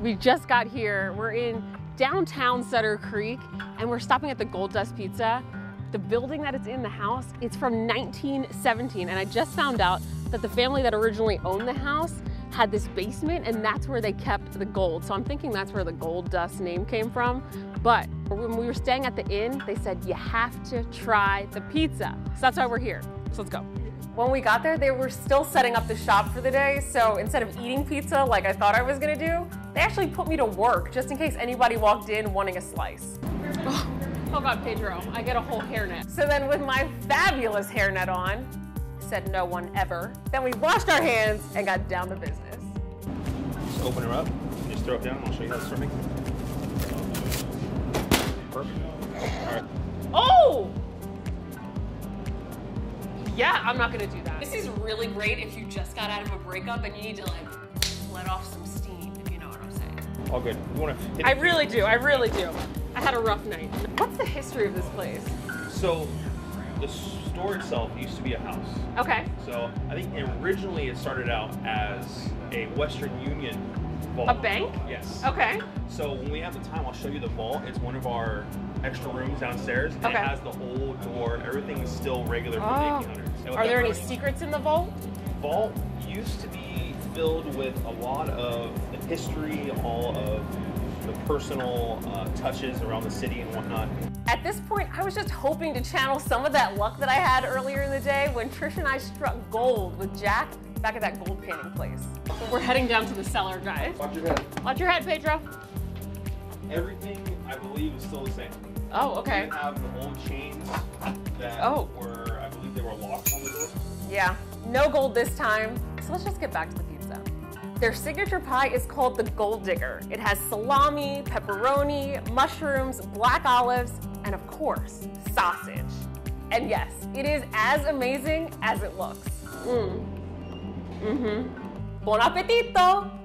We just got here. We're in downtown Sutter Creek and we're stopping at the Gold Dust Pizza. The building that it's in, the house, it's from 1917. And I just found out that the family that originally owned the house had this basement and that's where they kept the gold. So I'm thinking that's where the Gold Dust name came from. But when we were staying at the inn, they said you have to try the pizza. So that's why we're here. So let's go. When we got there, they were still setting up the shop for the day. So instead of eating pizza like I thought I was gonna do, they actually put me to work just in case anybody walked in wanting a slice. Oh, oh God, Pedro, I get a whole hairnet. So then with my fabulous hairnet on, said no one ever, then we washed our hands and got down to business. Just open her up, and just throw it down, I'll show you how to swimming. Perfect. All right. Oh! Yeah, I'm not gonna do that. This is really great if you just got out of a breakup and you need to like let off some steam, All good. You want to? I really do, I really do. I had a rough night. What's the history of this place? So, the store itself used to be a house. Okay. So I think originally it started out as a Western Union vault. A bank? Yes. Okay. So when we have the time, I'll show you the vault. It's one of our extra rooms downstairs. And Okay. It has the old door. Everything is still regular for Oh. the 1800s. Are there any secrets in the vault? vault used to be filled with a lot of the history, all of the personal uh, touches around the city and whatnot. At this point, I was just hoping to channel some of that luck that I had earlier in the day when Trish and I struck gold with Jack back at that gold panning place. We're heading down to the cellar, guys. Watch your head. Watch your head, Pedro. Everything, I believe, is still the same. Oh, okay. We have the old chains that Oh. were, I believe, they were locked on the door. Yeah, no gold this time. So let's just get back to the pizza. Their signature pie is called the Gold Digger. It has salami, pepperoni, mushrooms, black olives, and of course, sausage. And yes, it is as amazing as it looks. Mm. Mm-hmm. Bon appetito!